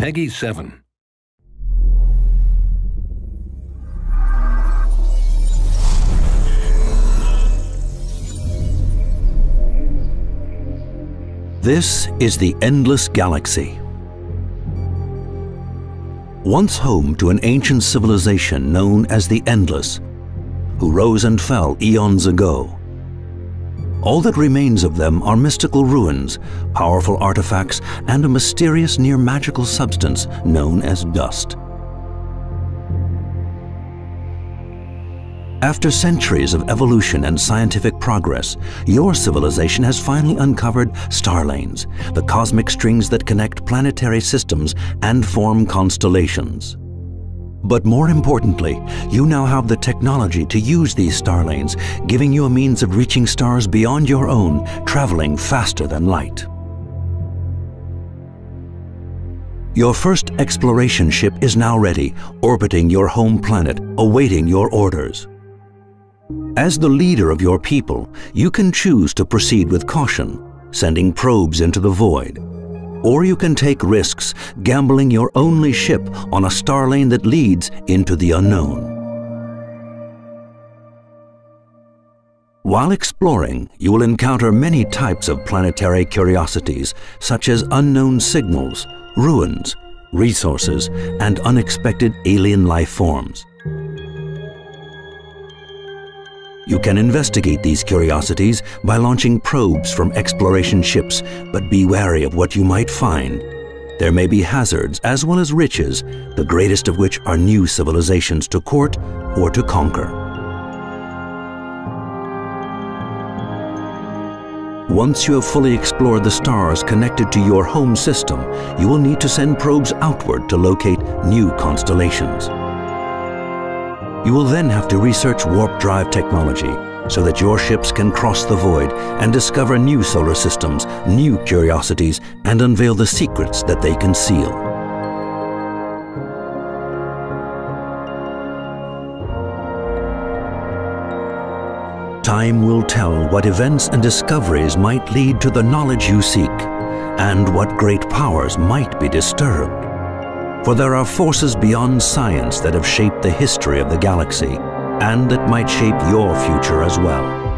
Peggy 7. This is the Endless Galaxy. Once home to an ancient civilization known as the Endless, who rose and fell eons ago. All that remains of them are mystical ruins, powerful artifacts, and a mysterious near-magical substance known as dust. After centuries of evolution and scientific progress, your civilization has finally uncovered star lanes, the cosmic strings that connect planetary systems and form constellations. But more importantly, you now have the technology to use these star lanes, giving you a means of reaching stars beyond your own, traveling faster than light. Your first exploration ship is now ready, orbiting your home planet, awaiting your orders. As the leader of your people, you can choose to proceed with caution, sending probes into the void. Or you can take risks, gambling your only ship on a star lane that leads into the unknown. While exploring, you will encounter many types of planetary curiosities, such as unknown signals, ruins, resources, and unexpected alien life forms. You can investigate these curiosities by launching probes from exploration ships, but be wary of what you might find. There may be hazards as well as riches, the greatest of which are new civilizations to court or to conquer. Once you have fully explored the stars connected to your home system, you will need to send probes outward to locate new constellations. You will then have to research warp drive technology so that your ships can cross the void and discover new solar systems, new curiosities, and unveil the secrets that they conceal. Time will tell what events and discoveries might lead to the knowledge you seek, and what great powers might be disturbed. For there are forces beyond science that have shaped the history of the galaxy and that might shape your future as well.